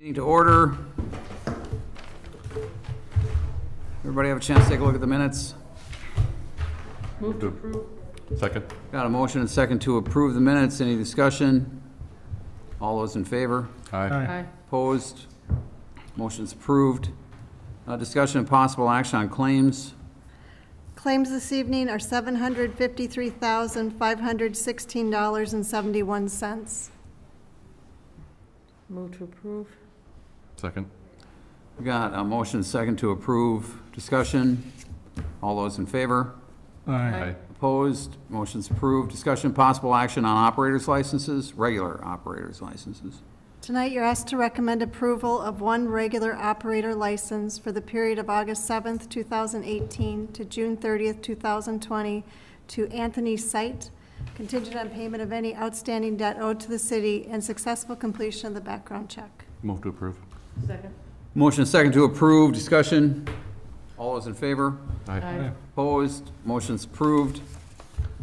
Meeting to order. Everybody have a chance to take a look at the minutes? Move to approve. Second? Got a motion and second to approve the minutes. Any discussion? All those in favor? Aye. Aye. Opposed? Motion's approved. Uh, Discussion and possible action on claims. Claims this evening are seven hundred fifty-three thousand, five hundred sixteen dollars and seventy-one cents. Move to approve. Second? We Got a motion second to approve. Discussion? All those in favor? Aye. Opposed? Motion's approved. Discussion possible action on operators licenses, regular operators licenses. Tonight, you're asked to recommend approval of one regular operator license for the period of August seventh, two thousand eighteen to June thirtieth, two thousand twenty to Anthony Sight, contingent on payment of any outstanding debt owed to the city and successful completion of the background check. Move to approve? Second. Motion and second to approve. Discussion? All those in favor? Aye. Opposed? Motion's approved.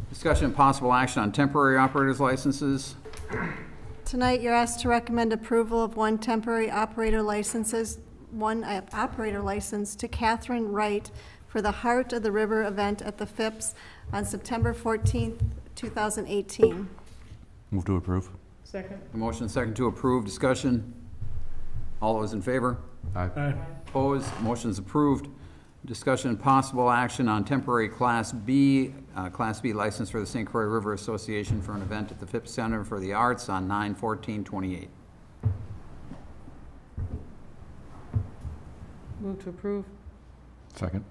Discussion and possible action on temporary operators licenses. Tonight, you're asked to recommend approval of one temporary operator licenses, one uh, operator license to Catherine Wright for the Heart of the River event at the Phipps on September 14th, 2018. Move to approve? Second. A motion and second to approve. Discussion? All those in favor? Aye. Opposed? Motion's approved. Discussion and possible action on temporary Class B, uh, Class B license for the St. Croix River Association for an event at the Phipps Center for the Arts on 9/14/28. Move to approve. Second?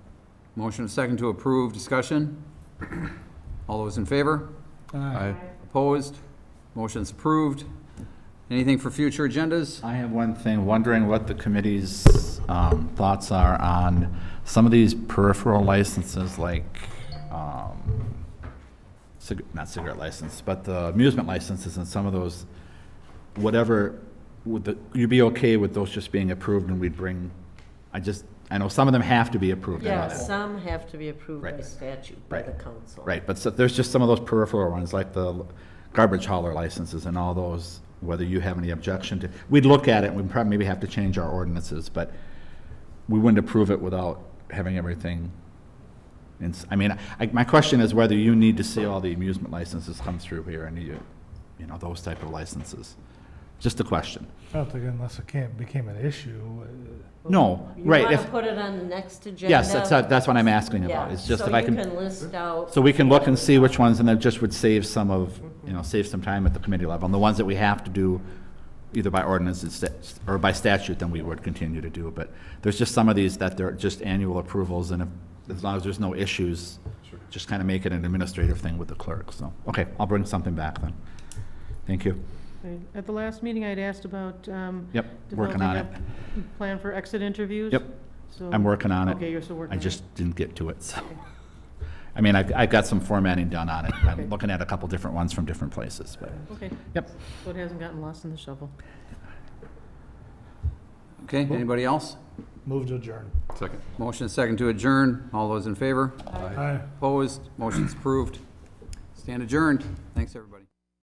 Motion and second to approve. Discussion? All those in favor? Aye. Opposed? Motion's approved. Anything for future agendas? I have one thing, wondering what the committee's um, thoughts are on some of these peripheral licenses, like, um, cig- not cigarette license, but the amusement licenses and some of those, whatever, would the, you'd be okay with those just being approved and we'd bring, I just, I know some of them have to be approved. I Yeah, that. some have to be approved by Right. statute, by Right. the council. Right, but so there's just some of those peripheral ones, like the garbage hauler licenses and all those, whether you have any objection to, we'd look at it, and we'd probably maybe have to change our ordinances, but we wouldn't approve it without having everything. in s- I mean, I, my question is whether you need to see all the amusement licenses come through here, and you, you know, those type of licenses. Just a question. I don't think unless it can't, became an issue. uh, No, You right, want if, to put it on the next agenda? yes, that's, that's what I'm asking about, Yeah, it's just so if I you can. can list out. So we can look and see which ones, and that just would save some of, you know, save some time at the committee level. And the ones that we have to do either by ordinance or by statute, then we would continue to do. But there's just some of these that they're just annual approvals, and if, as long as there's no issues, just kind of make it an administrative thing with the clerk, so. Okay, I'll bring something back then. Thank you. Okay. At the last meeting, I'd asked about, um, Yep, working on it. Plan for exit interviews. Yep, So- I'm working on it. Okay, you're still working I on it. just didn't get to it, so. I mean, I've, I've got some formatting done on it. Okay. I'm looking at a couple different ones from different places, but, Okay, yep. so it hasn't gotten lost in the shuffle. Okay, anybody else? Move to adjourn. Second? Motion and second to adjourn. All those in favor? Aye. Opposed? Motion's approved. Stand adjourned. Thanks, everybody.